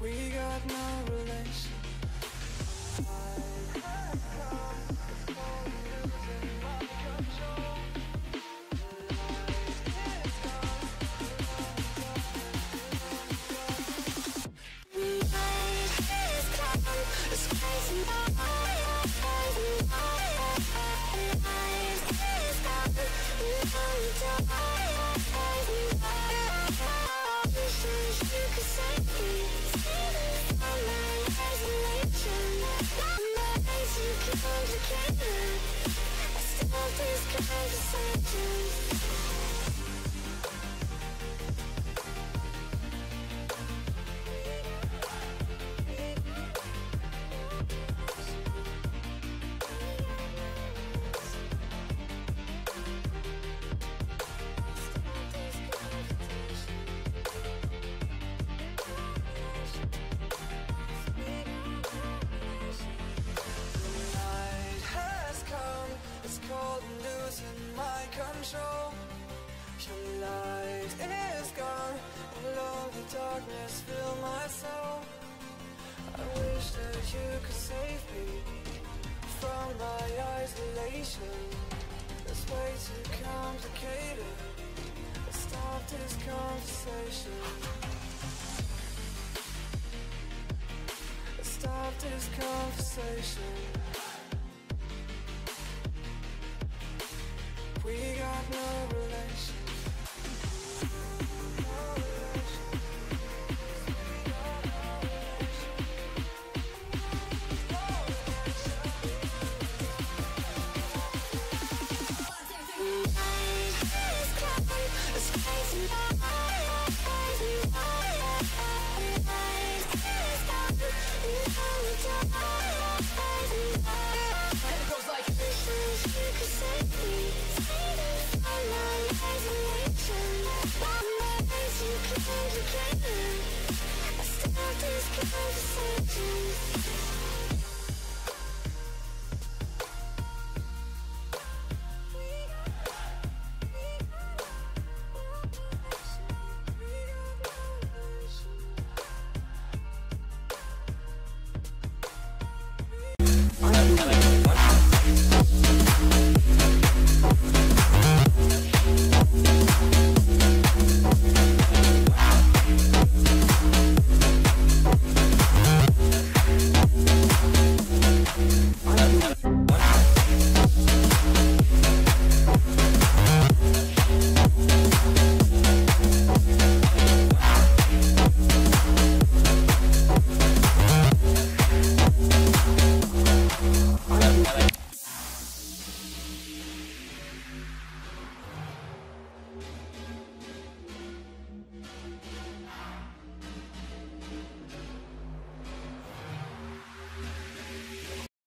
We got no relation. Night control. Your light is gone, and lonely darkness fill my soul. I wish that you could save me from my isolation. It's way too complicated. Let's stop this conversation. Let's stop this conversation. No relation. Ooh.